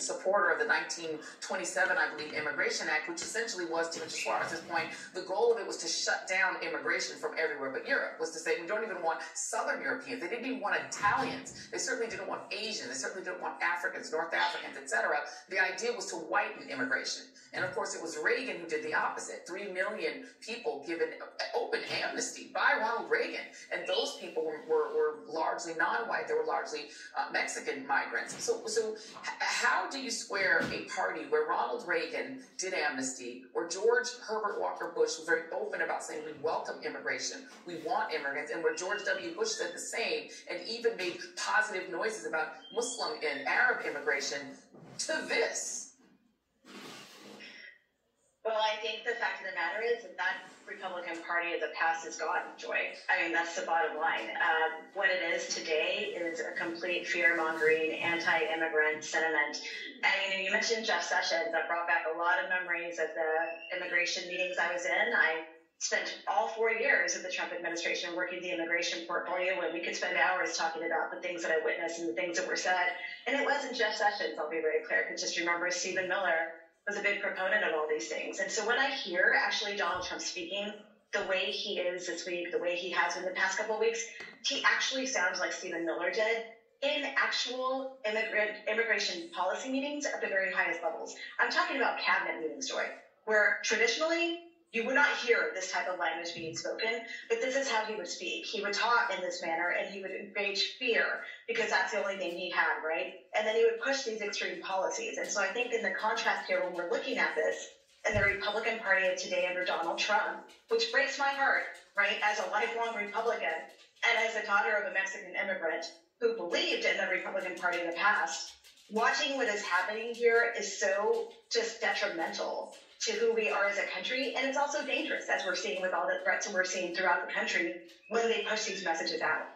supporter of the 1927, I believe, Immigration Act, which essentially was, to Mr. Suarez's point, the goal of it was to shut down immigration from everywhere but Europe, was to say we don't even want Southern Europeans. They didn't even want Italians. They certainly didn't want Asians. They certainly didn't want Africans, North Africans, etc. The idea was to whiten immigration. And of course, it was Reagan who did the opposite. Three million people given open amnesty by Ronald Reagan. And those people were, were, were largely non-white. They were largely uh, Mexican migrants. So, so how do you square a party where Ronald Reagan did amnesty, or George Herbert Walker Bush was very open about saying we welcome immigration, we want immigrants, and where George W. Bush said the same and even made positive noises about Muslim and Arab immigration to this? Well, I think the fact of the matter is that that Republican Party of the past is gone, Joy. I mean, that's the bottom line. Uh, what it is today is a complete fear mongering, anti immigrant sentiment. I mean, you mentioned Jeff Sessions. That brought back a lot of memories of the immigration meetings I was in. I spent all four years of the Trump administration working the immigration portfolio, and we could spend hours talking about the things that I witnessed and the things that were said. And it wasn't Jeff Sessions, I'll be very clear, I because just remember Stephen Miller was a big proponent of all these things. And so when I hear actually Donald Trump speaking the way he is this week, the way he has in the past couple of weeks, he actually sounds like Stephen Miller did in actual immigrant immigration policy meetings at the very highest levels. I'm talking about cabinet meetings, Joy, where traditionally you would not hear this type of language being spoken, but this is how he would speak. He would talk in this manner and he would engage fear because that's the only thing he had, right? And then he would push these extreme policies. And so I think in the contrast here, when we're looking at this, and the Republican Party of today under Donald Trump, which breaks my heart, right, as a lifelong Republican and as a daughter of a Mexican immigrant who believed in the Republican Party in the past, watching what is happening here is so just detrimental to who we are as a country. And it's also dangerous, as we're seeing with all the threats we're seeing throughout the country when they push these messages out.